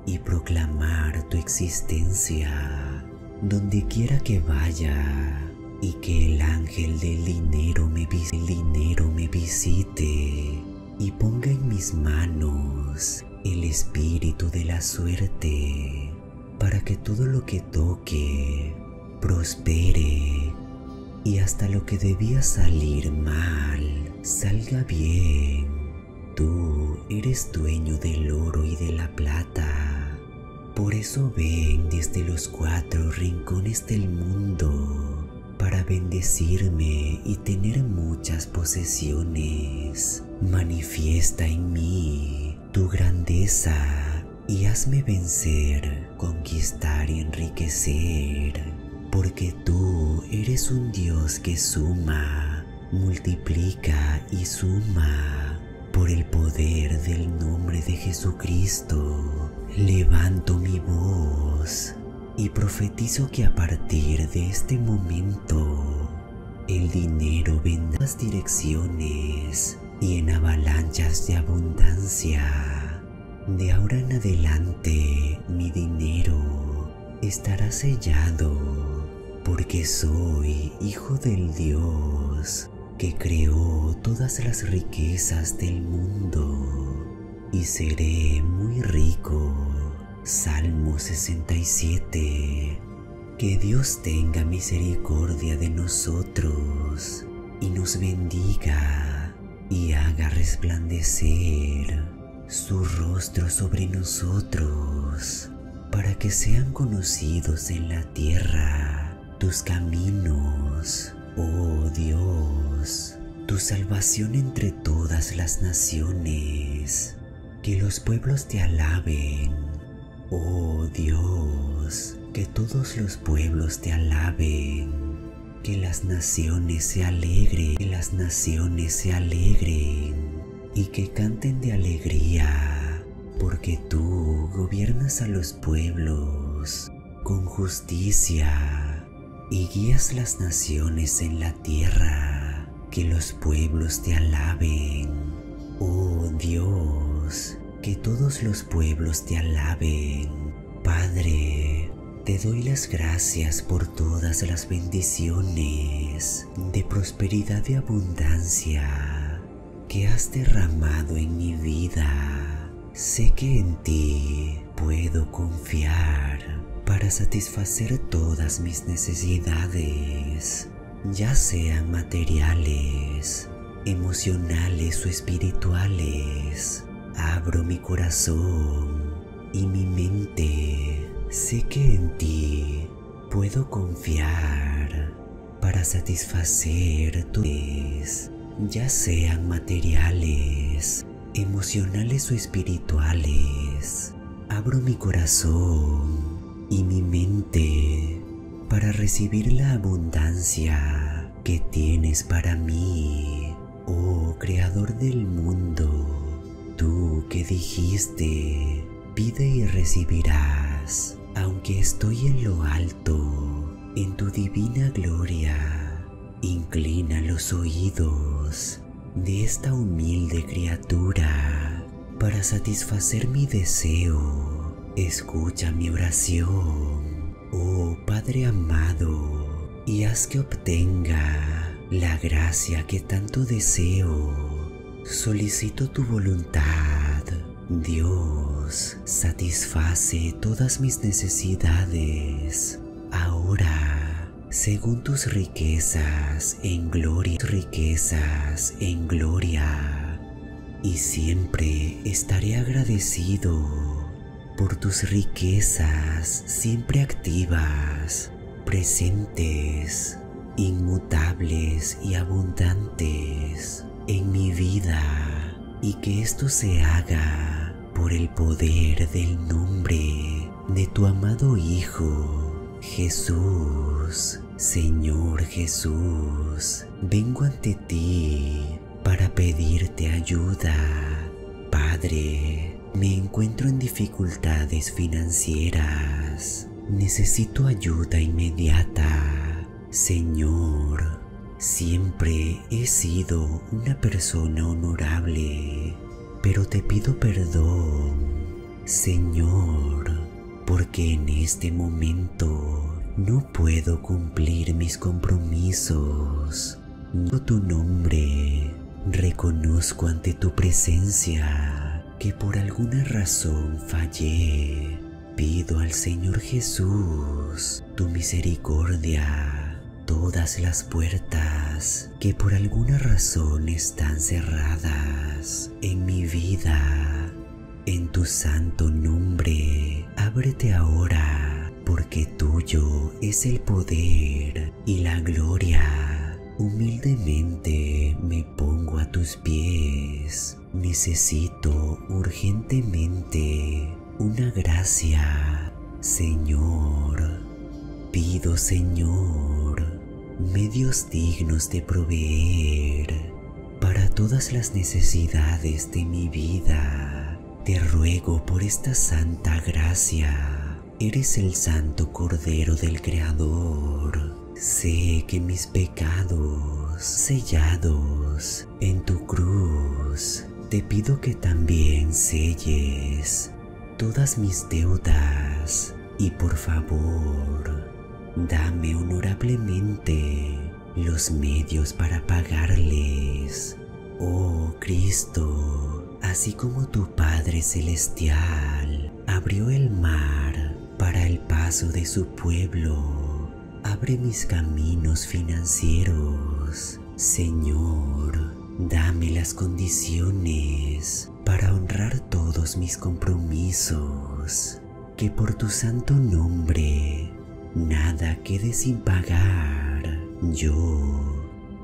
y proclamar tu existencia donde quiera que vaya y que el ángel del dinero me, el dinero me visite y ponga en mis manos el espíritu de la suerte para que todo lo que toque prospere y hasta lo que debía salir mal salga bien. Tú eres dueño del oro y de la plata. Por eso ven desde los cuatro rincones del mundo para bendecirme y tener muchas posesiones. Manifiesta en mí tu grandeza y hazme vencer, conquistar y enriquecer, porque tú eres un Dios que suma, multiplica y suma. Por el poder del nombre de Jesucristo, levanto mi voz y profetizo que a partir de este momento el dinero vendrá las direcciones y en avalanchas de abundancia. De ahora en adelante mi dinero estará sellado porque soy hijo del Dios que creó todas las riquezas del mundo y seré muy rico. Salmo 67 Que Dios tenga misericordia de nosotros y nos bendiga y haga resplandecer su rostro sobre nosotros para que sean conocidos en la tierra tus caminos, oh Dios, tu salvación entre todas las naciones, que los pueblos te alaben, oh Dios, que todos los pueblos te alaben. Que las naciones se alegren, que las naciones se alegren. Y que canten de alegría, porque tú gobiernas a los pueblos con justicia y guías las naciones en la tierra, que los pueblos te alaben. Oh Dios, que todos los pueblos te alaben. Padre, te doy las gracias por todas las bendiciones de prosperidad y abundancia que has derramado en mi vida. Sé que en ti puedo confiar para satisfacer todas mis necesidades, ya sean materiales, emocionales o espirituales. Abro mi corazón y mi mente Sé que en ti puedo confiar para satisfacer tus ya sean materiales, emocionales o espirituales. Abro mi corazón y mi mente para recibir la abundancia que tienes para mí, oh Creador del mundo. Tú que dijiste, pide y recibirás, aunque estoy en lo alto, en tu divina gloria Inclina los oídos de esta humilde criatura para satisfacer mi deseo. Escucha mi oración, oh Padre amado, y haz que obtenga la gracia que tanto deseo. Solicito tu voluntad. Dios, satisface todas mis necesidades. Ahora según tus riquezas en gloria, riquezas en gloria, y siempre estaré agradecido por tus riquezas siempre activas, presentes, inmutables y abundantes en mi vida, y que esto se haga por el poder del nombre de tu amado Hijo, Jesús Señor Jesús, vengo ante ti para pedirte ayuda. Padre, me encuentro en dificultades financieras. Necesito ayuda inmediata. Señor, siempre he sido una persona honorable, pero te pido perdón, Señor, porque en este momento no puedo cumplir mis compromisos. No tu nombre. Reconozco ante tu presencia que por alguna razón fallé. Pido al Señor Jesús tu misericordia. Todas las puertas que por alguna razón están cerradas en mi vida, en tu santo nombre, ábrete ahora porque tuyo es el poder y la gloria. Humildemente me pongo a tus pies. Necesito urgentemente una gracia, Señor. Pido, Señor, medios dignos de proveer para todas las necesidades de mi vida. Te ruego por esta santa gracia Eres el santo Cordero del Creador. Sé que mis pecados sellados en tu cruz, te pido que también selles todas mis deudas y por favor, dame honorablemente los medios para pagarles. Oh Cristo, así como tu Padre Celestial abrió el mar para el paso de su pueblo. Abre mis caminos financieros. Señor, dame las condiciones para honrar todos mis compromisos. Que por tu santo nombre nada quede sin pagar. Yo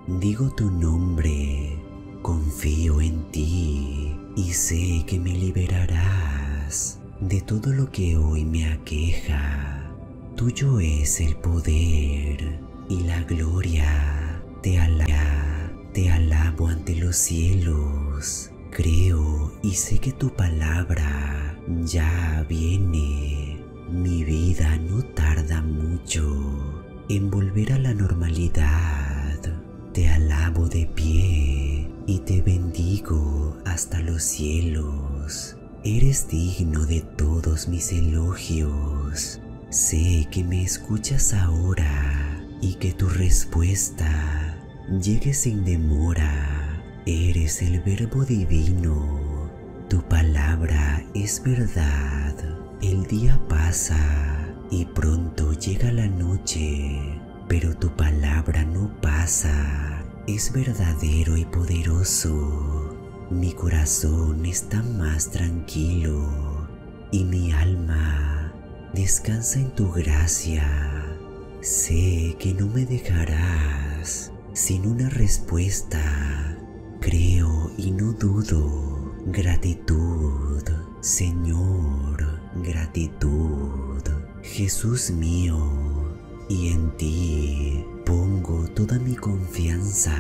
digo tu nombre, confío en ti y sé que me liberarás de todo lo que hoy me aqueja. Tuyo es el poder y la gloria. Te alabo, te alabo ante los cielos. Creo y sé que tu palabra ya viene. Mi vida no tarda mucho en volver a la normalidad. Te alabo de pie y te bendigo hasta los cielos. Eres digno de todos mis elogios. Sé que me escuchas ahora y que tu respuesta llegue sin demora. Eres el verbo divino. Tu palabra es verdad. El día pasa y pronto llega la noche, pero tu palabra no pasa. Es verdadero y poderoso mi corazón está más tranquilo y mi alma descansa en tu gracia. Sé que no me dejarás sin una respuesta Creo y no dudo. Gratitud, Señor, gratitud. Jesús mío, y en ti pongo toda mi confianza.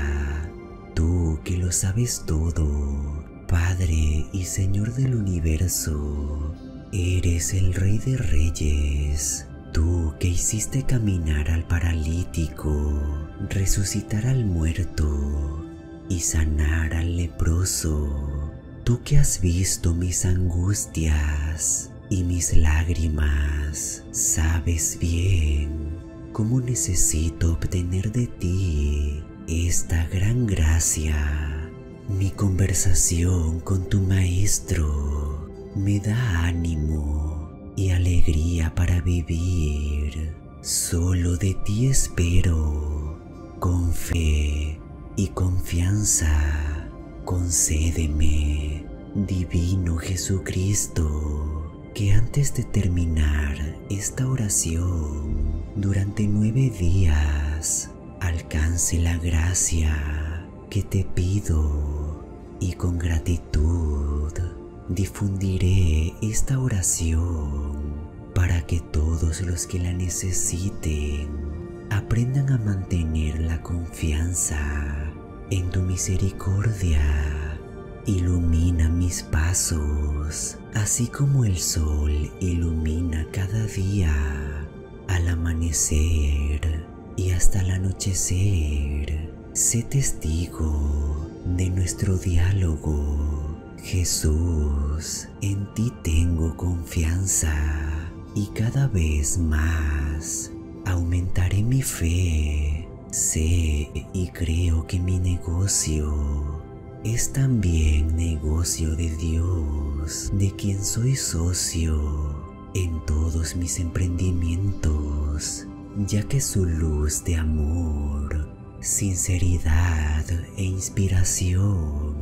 Tú que lo sabes todo, Padre y Señor del universo, eres el Rey de Reyes. Tú que hiciste caminar al paralítico, resucitar al muerto y sanar al leproso. Tú que has visto mis angustias y mis lágrimas, sabes bien cómo necesito obtener de ti esta gran gracia. Mi conversación con tu Maestro me da ánimo y alegría para vivir. Solo de ti espero, con fe y confianza. Concédeme, divino Jesucristo, que antes de terminar esta oración, durante nueve días, alcance la gracia que te pido y con gratitud difundiré esta oración para que todos los que la necesiten aprendan a mantener la confianza en tu misericordia. Ilumina mis pasos, así como el sol ilumina cada día al amanecer y hasta el anochecer. Sé testigo de nuestro diálogo Jesús, en ti tengo confianza y cada vez más aumentaré mi fe. Sé y creo que mi negocio es también negocio de Dios, de quien soy socio en todos mis emprendimientos, ya que su luz de amor, sinceridad e inspiración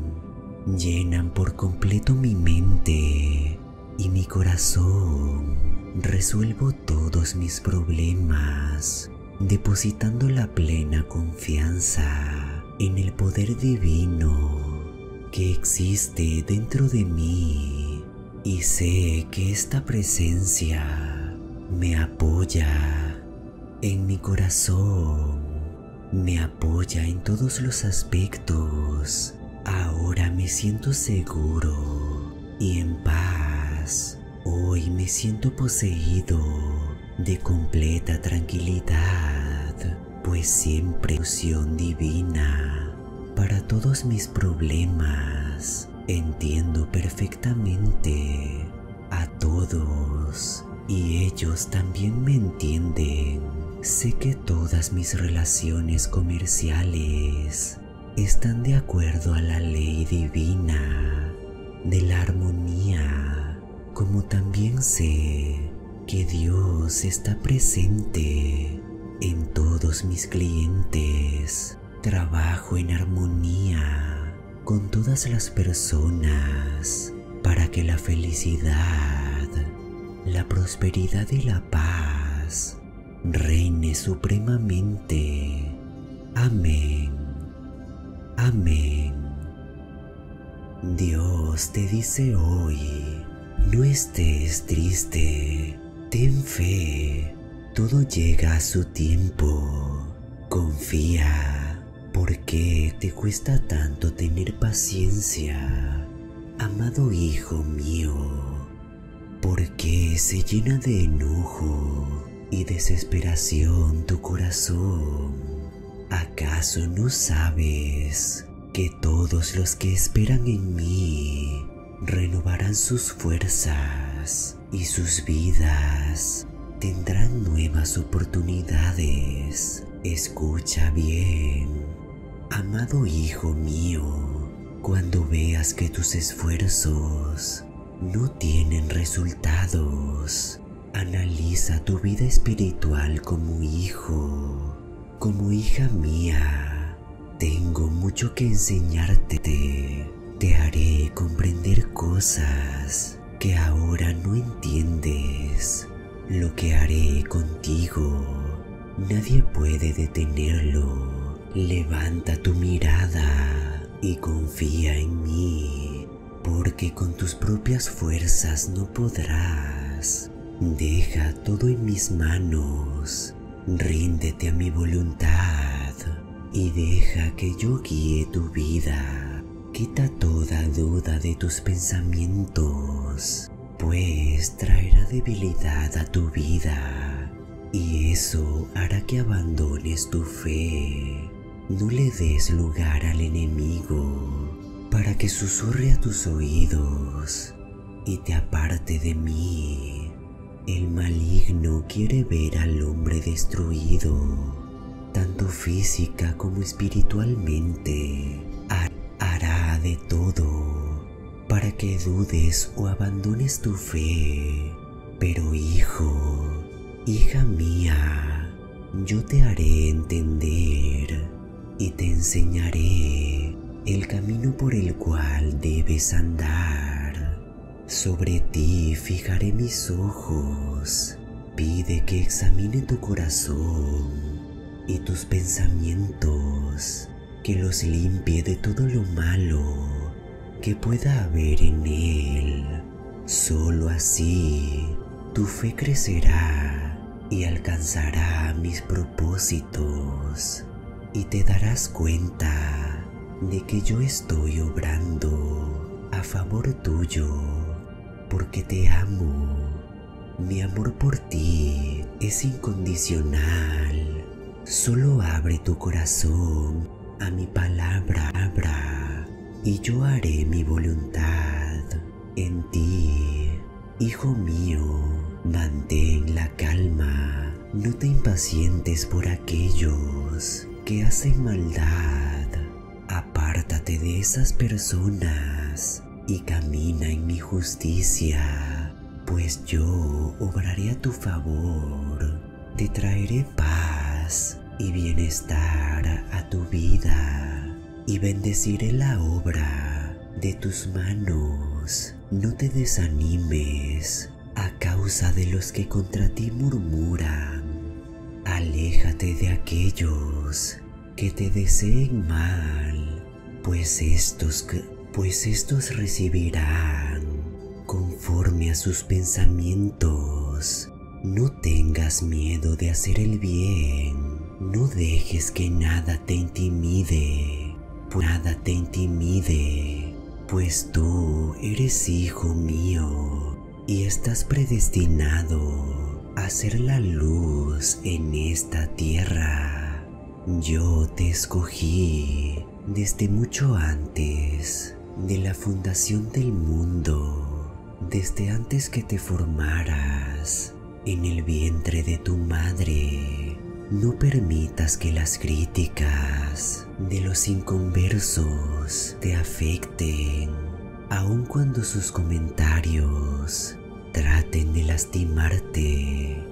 llenan por completo mi mente y mi corazón. Resuelvo todos mis problemas, depositando la plena confianza en el poder divino que existe dentro de mí y sé que esta presencia me apoya en mi corazón, me apoya en todos los aspectos Ahora me siento seguro y en paz. Hoy me siento poseído de completa tranquilidad, pues siempre solución divina para todos mis problemas. Entiendo perfectamente a todos y ellos también me entienden. Sé que todas mis relaciones comerciales están de acuerdo a la ley divina de la armonía, como también sé que Dios está presente en todos mis clientes. Trabajo en armonía con todas las personas para que la felicidad, la prosperidad y la paz reine supremamente. Amén. Amén. Dios te dice hoy, no estés triste, ten fe, todo llega a su tiempo, confía, ¿por qué te cuesta tanto tener paciencia? Amado hijo mío, ¿por qué se llena de enojo y desesperación tu corazón? ¿Acaso no sabes que todos los que esperan en mí renovarán sus fuerzas y sus vidas tendrán nuevas oportunidades? Escucha bien, amado hijo mío, cuando veas que tus esfuerzos no tienen resultados, analiza tu vida espiritual como hijo como hija mía, tengo mucho que enseñarte. Te haré comprender cosas que ahora no entiendes. Lo que haré contigo, nadie puede detenerlo. Levanta tu mirada y confía en mí, porque con tus propias fuerzas no podrás. Deja todo en mis manos, ríndete a mi voluntad y deja que yo guíe tu vida. Quita toda duda de tus pensamientos, pues traerá debilidad a tu vida y eso hará que abandones tu fe. No le des lugar al enemigo para que susurre a tus oídos y te aparte de mí. El maligno quiere ver al hombre destruido, tanto física como espiritualmente. Hará de todo para que dudes o abandones tu fe. Pero hijo, hija mía, yo te haré entender y te enseñaré el camino por el cual debes andar. Sobre ti fijaré mis ojos. Pide que examine tu corazón y tus pensamientos, que los limpie de todo lo malo que pueda haber en él. Solo así tu fe crecerá y alcanzará mis propósitos y te darás cuenta de que yo estoy obrando a favor tuyo porque te amo. Mi amor por ti es incondicional. Solo abre tu corazón a mi palabra y yo haré mi voluntad en ti. Hijo mío, mantén la calma. No te impacientes por aquellos que hacen maldad. Apártate de esas personas y camina en mi justicia, pues yo obraré a tu favor. Te traeré paz y bienestar a tu vida y bendeciré la obra de tus manos. No te desanimes a causa de los que contra ti murmuran Aléjate de aquellos que te deseen mal, pues estos, pues estos recibirán conforme a sus pensamientos. No tengas miedo de hacer el bien, no dejes que nada te intimide, nada te intimide, pues tú eres hijo mío y estás predestinado hacer la luz en esta tierra. Yo te escogí desde mucho antes de la fundación del mundo, desde antes que te formaras en el vientre de tu madre. No permitas que las críticas de los inconversos te afecten, aun cuando sus comentarios traten de lastimarte,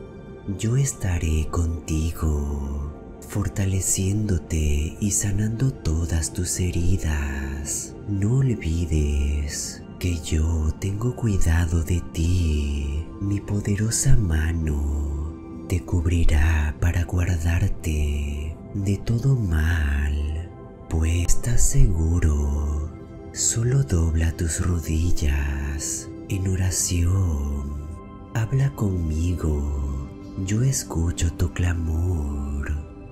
yo estaré contigo, fortaleciéndote y sanando todas tus heridas. No olvides que yo tengo cuidado de ti. Mi poderosa mano te cubrirá para guardarte de todo mal, pues estás seguro. Solo dobla tus rodillas en oración, habla conmigo, yo escucho tu clamor,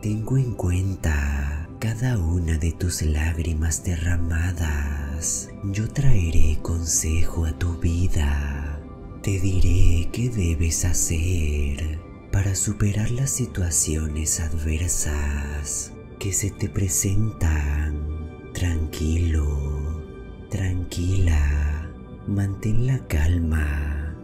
tengo en cuenta cada una de tus lágrimas derramadas, yo traeré consejo a tu vida, te diré qué debes hacer para superar las situaciones adversas que se te presentan. Tranquilo, tranquila Mantén la calma.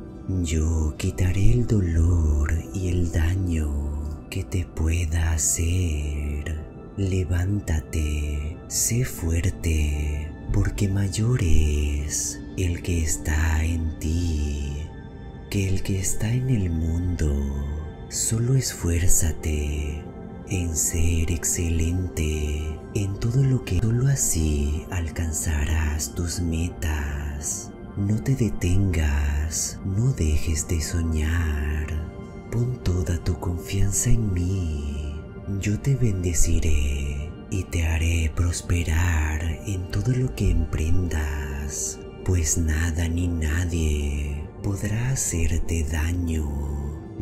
Yo quitaré el dolor y el daño que te pueda hacer. Levántate, sé fuerte, porque mayor es el que está en ti que el que está en el mundo. Solo esfuérzate en ser excelente en todo lo que solo así alcanzarás tus metas. No te detengas, no dejes de soñar. Pon toda tu confianza en mí. Yo te bendeciré y te haré prosperar en todo lo que emprendas, pues nada ni nadie podrá hacerte daño.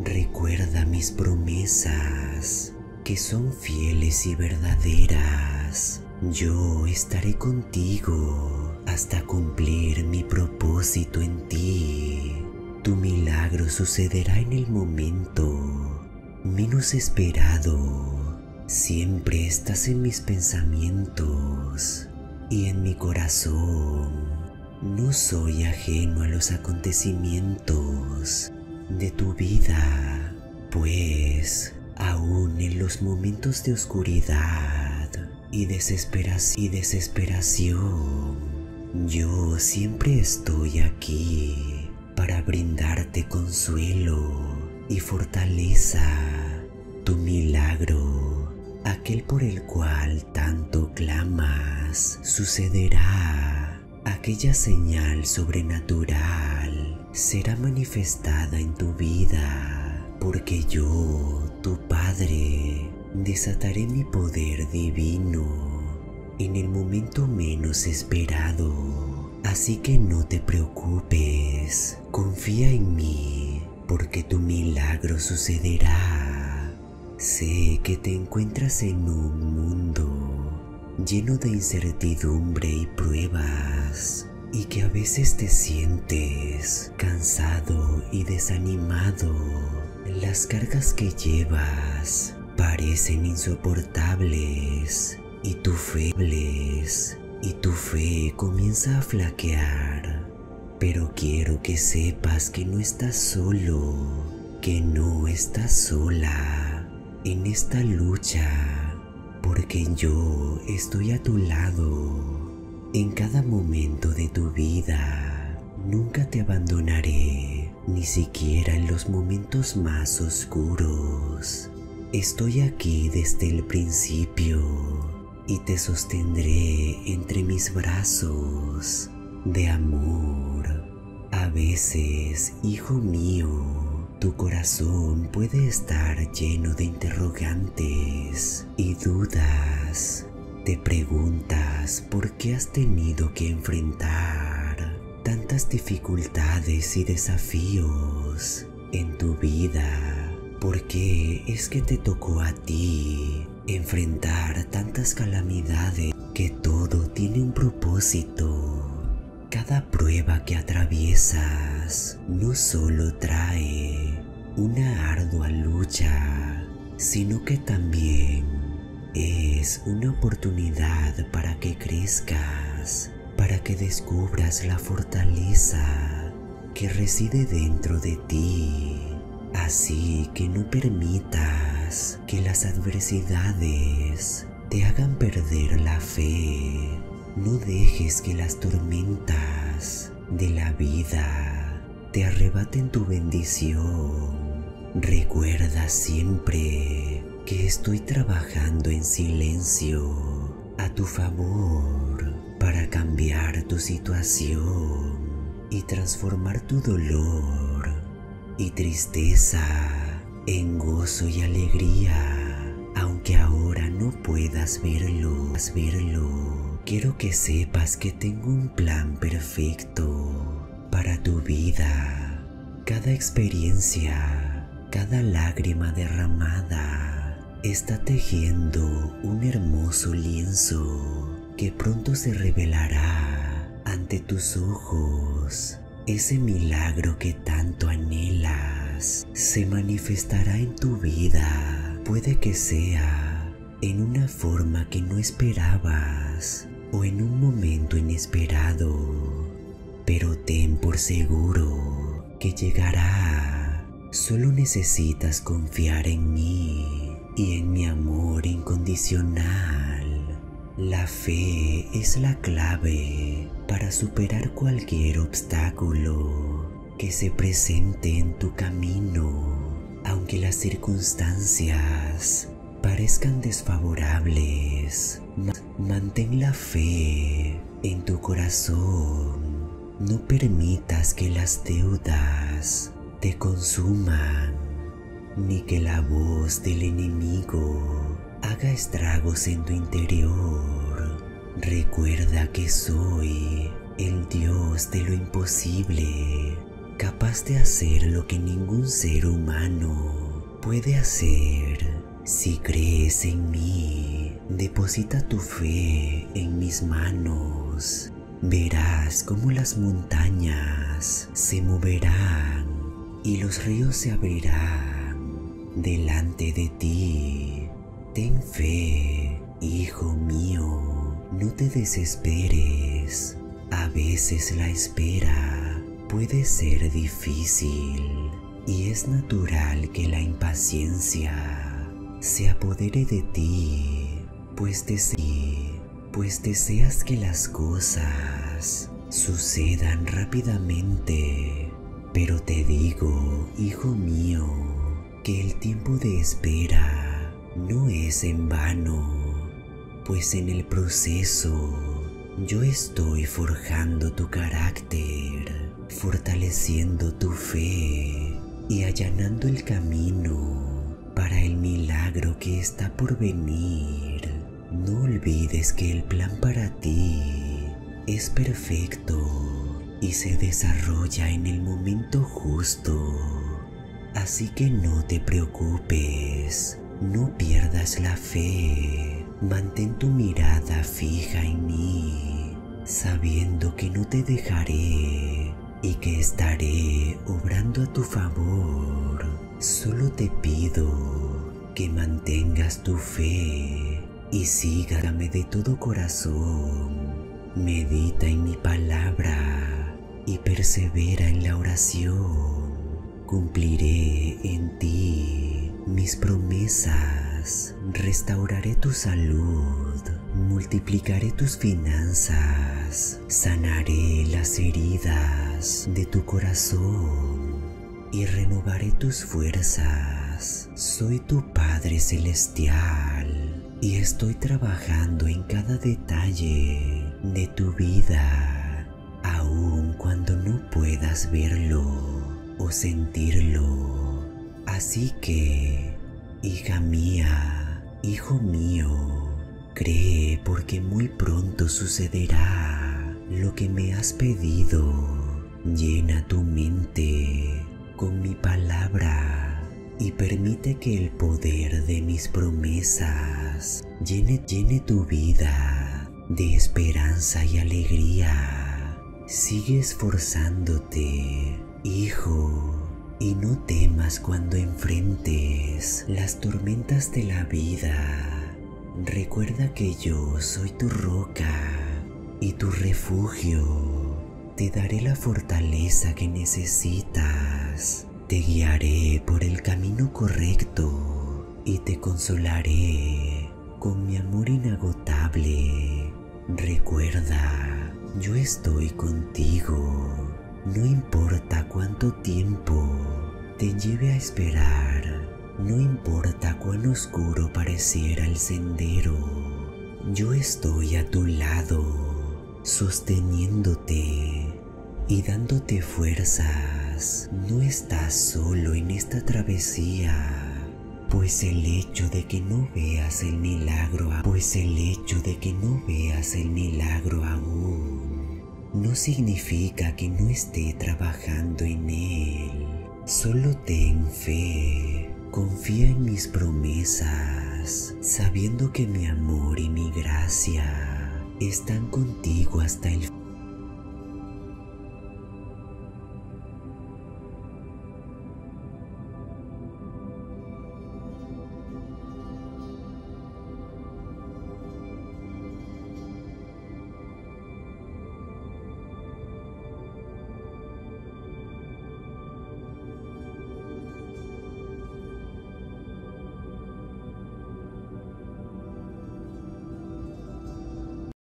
Recuerda mis promesas, que son fieles y verdaderas. Yo estaré contigo hasta cumplir mi propósito en ti. Tu milagro sucederá en el momento menos esperado. Siempre estás en mis pensamientos y en mi corazón. No soy ajeno a los acontecimientos de tu vida, pues aún en los momentos de oscuridad y, desesperación, yo siempre estoy aquí para brindarte consuelo y fortaleza. Tu milagro aquel por el cual tanto clamas, sucederá. Aquella señal sobrenatural será manifestada en tu vida, porque yo, tu Padre, desataré mi poder divino en el momento menos esperado. Así que no te preocupes, confía en mí, porque tu milagro sucederá. Sé que te encuentras en un mundo lleno de incertidumbre y pruebas y que a veces te sientes cansado y desanimado. Las cargas que llevas parecen insoportables y tu febles y tu fe comienza a flaquear. Pero quiero que sepas que no estás solo, que no estás sola en esta lucha, porque yo estoy a tu lado en cada momento de tu vida. Nunca te abandonaré, ni siquiera en los momentos más oscuros. Estoy aquí desde el principio y te sostendré entre mis brazos de amor. A veces, hijo mío, tu corazón puede estar lleno de interrogantes y dudas. Te preguntas por qué has tenido que enfrentar tantas dificultades y desafíos en tu vida. ¿Por qué es que te tocó a ti enfrentar tantas calamidades que todo tiene un propósito? Cada prueba que atraviesas no solo trae una ardua lucha, sino que también es una oportunidad para que crezcas, para que descubras la fortaleza que reside dentro de ti. Así que no permitas que las adversidades te hagan perder la fe no dejes que las tormentas de la vida te arrebaten tu bendición. Recuerda siempre que estoy trabajando en silencio a tu favor para cambiar tu situación y transformar tu dolor y tristeza en gozo y alegría, aunque ahora no puedas verlo, verlo quiero que sepas que tengo un plan perfecto para tu vida. Cada experiencia, cada lágrima derramada está tejiendo un hermoso lienzo que pronto se revelará ante tus ojos. Ese milagro que tanto anhelas se manifestará en tu vida. Puede que sea en una forma que no esperabas o en un momento inesperado, pero ten por seguro que llegará. Solo necesitas confiar en mí y en mi amor incondicional. La fe es la clave para superar cualquier obstáculo que se presente en tu camino, aunque las circunstancias parezcan desfavorables, mantén la fe en tu corazón. No permitas que las deudas te consuman, ni que la voz del enemigo haga estragos en tu interior. Recuerda que soy el Dios de lo imposible, capaz de hacer lo que ningún ser humano puede hacer. Si crees en mí, deposita tu fe en mis manos. Verás cómo las montañas se moverán y los ríos se abrirán delante de ti. Ten fe, hijo mío, no te desesperes. A veces la espera puede ser difícil y es natural que la impaciencia se apodere de ti, pues, pues deseas que las cosas sucedan rápidamente. Pero te digo, hijo mío, que el tiempo de espera no es en vano, pues en el proceso yo estoy forjando tu carácter, fortaleciendo tu fe y allanando el camino para el milagro que está por venir. No olvides que el plan para ti es perfecto y se desarrolla en el momento justo. Así que no te preocupes, no pierdas la fe, mantén tu mirada fija en mí sabiendo que no te dejaré y que estaré obrando a tu favor. Solo te pido que mantengas tu fe y sígame de todo corazón. Medita en mi palabra y persevera en la oración. Cumpliré en ti mis promesas, restauraré tu salud multiplicaré tus finanzas, sanaré las heridas de tu corazón y renovaré tus fuerzas. Soy tu Padre Celestial y estoy trabajando en cada detalle de tu vida, aun cuando no puedas verlo o sentirlo. Así que, hija mía, hijo mío, Cree porque muy pronto sucederá lo que me has pedido. Llena tu mente con mi palabra y permite que el poder de mis promesas llene, llene tu vida de esperanza y alegría. Sigue esforzándote, hijo, y no temas cuando enfrentes las tormentas de la vida Recuerda que yo soy tu roca y tu refugio. Te daré la fortaleza que necesitas. Te guiaré por el camino correcto y te consolaré con mi amor inagotable. Recuerda, yo estoy contigo. No importa cuánto tiempo te lleve a esperar no importa cuán oscuro pareciera el sendero, yo estoy a tu lado, sosteniéndote y dándote fuerzas. No estás solo en esta travesía, pues el hecho de que no veas el milagro, pues el hecho de que no veas el milagro aún, no significa que no esté trabajando en él. Solo ten fe Confía en mis promesas, sabiendo que mi amor y mi gracia están contigo hasta el